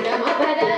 não Rama Hare